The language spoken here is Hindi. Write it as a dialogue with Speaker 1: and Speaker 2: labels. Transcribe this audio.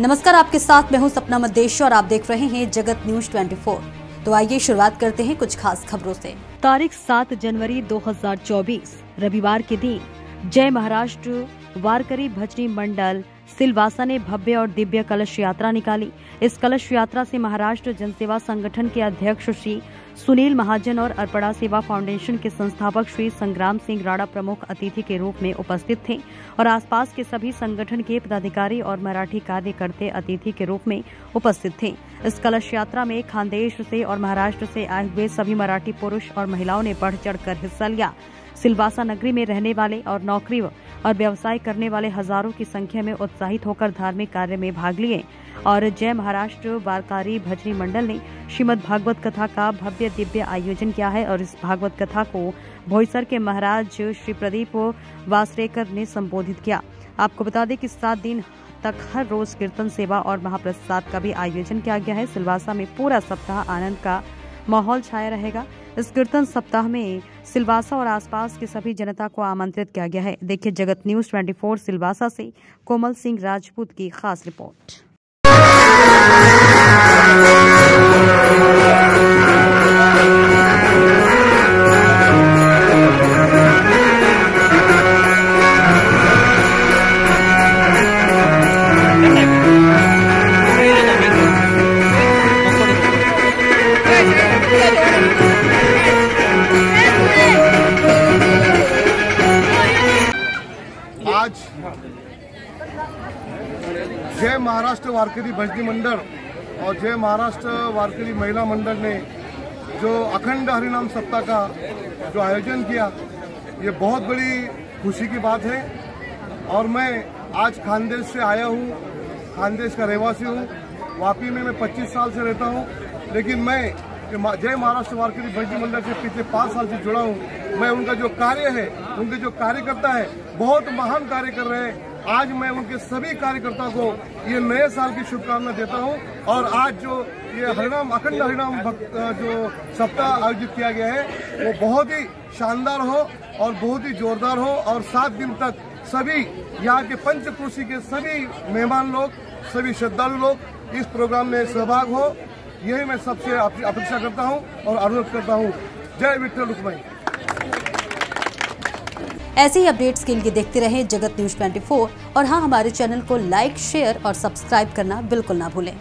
Speaker 1: नमस्कार, आपके साथ मैं हूँ सपना मदेश और आप देख रहे हैं जगत न्यूज़ 24 तो आइए शुरुआत करते हैं कुछ खास खबरों से। तारीख 7 जनवरी 2024 रविवार के दिन, जय महाराष्ट्र, वारकरी भजनी मंडल, सिलवासा ने भव्य और दिव्य कलश यात्रा निकाली। इस कलश यात्रा से महाराष्ट्र जनसेवा संगठन के अध्यक्ष श्री सुनील महाजन और अर्पणा सेवा फाउंडेशन के संस्थापक श्री संग्राम सिंह राणा प्रमुख अतिथि के रूप में उपस्थित थे और आसपास के सभी संगठन के पदाधिकारी और मराठी कार्यकर्ते अतिथि के रूप में उपस्थित थे। इस कलश यात्रा में खानदेश से और महाराष्ट्र से आए हुए सभी मराठी पुरुष और महिलाओं ने बढ़ चढ़कर हिस्सा लिया। सिलवासा नगरी में रहने वाले और नौकरी और व्यवसाय करने वाले हज़ारों की संख्या में उत्साहित होकर धार्मिक कार्य में भाग लिए। और जय महाराष्ट्र, वारकारी भजनी मंडल ने श्रीमद भागवत कथा का भव्य दिव्य आयोजन किया है और इस भागवत कथा को भोईसर के महाराज श्री प्रदीप वासरेकर ने संबोधित किया। आपको बता दें कि सात दिन तक हर रोज कीर्तन सेवा और महाप्रसाद का भी आयोजन किया गया है। सिलवासा में पूरा सप्ताह आनंद का माहौल छाया रहेगा। इस कीर्तन सप्ताह में सिलवासा और आसपास के सभी जनता को आमंत्रित किया गया है। देखिए जगत न्यूज़ 24 सिलवासा से कोमल सिंह राजपूत की खास रिपोर्ट।
Speaker 2: आज जय महाराष्ट्र वारकरी भजनी मंडल और जय महाराष्ट्र वारकरी महिला मंडल ने जो अखंड हरिनाम सप्ताह का जो आयोजन किया, ये बहुत बड़ी खुशी की बात है। और मैं आज खानदेश से आया हूँ, खानदेश का रहवासी हूँ। वापी में मैं 25 साल से रहता हूँ, लेकिन मैं कि जय महाराष्ट्र वारकरी भजनी मंडल से पिछले पाँच साल से जुड़ा हूँ। मैं उनका जो कार्य है, उनके जो कार्यकर्ता है, बहुत महान कार्य कर रहे हैं। आज मैं उनके सभी कार्यकर्ता को ये नए साल की शुभकामना देता हूँ और आज जो ये हरिनाम, अखंड भक्त जो सप्ताह आयोजित किया गया है, वो बहुत ही शानदार हो और बहुत ही जोरदार हो और सात दिन तक सभी यहाँ के पंचक्रोशी के सभी मेहमान लोग, सभी श्रद्धालु लोग इस प्रोग्राम में सहभाग हो। यही मैं सबसे अपेक्षा करता हूँ और अनुरोध करता हूँ। जय विठल रुक्मई
Speaker 1: ऐसे ही अपडेट्स के लिए देखते रहें जगत न्यूज़ 24 और हाँ हमारे चैनल को लाइक, शेयर और सब्सक्राइब करना बिल्कुल ना भूलें।